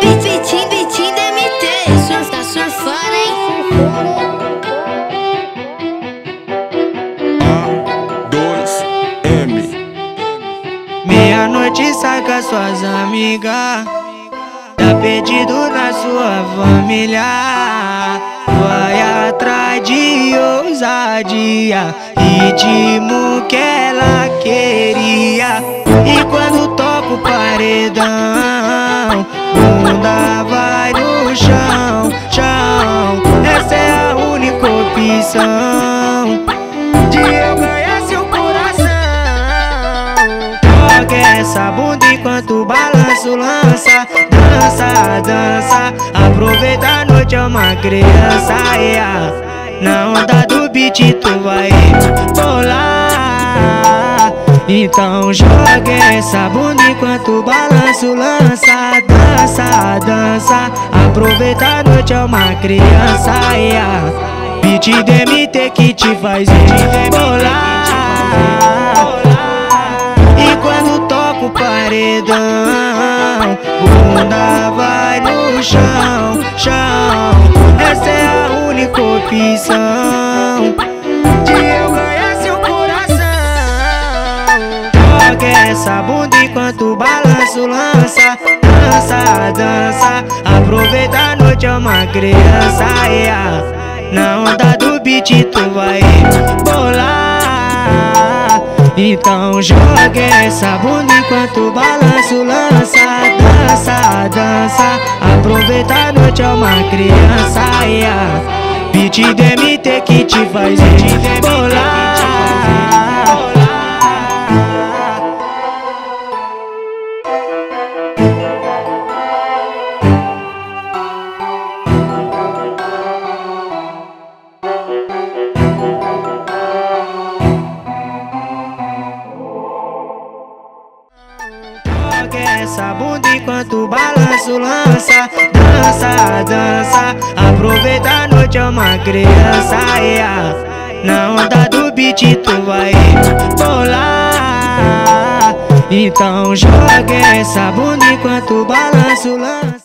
Vitinho, Vitinho DMT, surf, tá surfando, hein? A2M Meia-noite sai com as suas amigas Tá perdido na sua família. Vai atrás de ousadia. Ritmo que ela queria paredão Bunda vai no chão, chão. Essa é a única opção. De eu ganhar seu coração. Joga essa bunda enquanto o balanço lança. Dança, dança. Aproveita a noite, é uma criança. Yeah. Na onda do beat tu vai bolar Então joga essa bunda enquanto balanço lança. Dança, dança. Aproveita a noite, é uma criança. Yeah. Beat DMT que te faz bolar e quando toca o paredão Bunda vai no chão, chão. Essa é a única opção o balanço lança Dança, dança Aproveita a noite, é uma criança yeah. Na onda do beat tu vai bolar então joga essa bunda enquanto o balanço lança Dança, dança Aproveita a noite, é uma criança yeah. Beat DMT que te faz bolar Joga essa bunda enquanto o balanço lança Dança, dança. Aproveita a noite, é uma criança yeah. Na onda do beat tu vai bolar Então joga essa bunda enquanto o balanço lança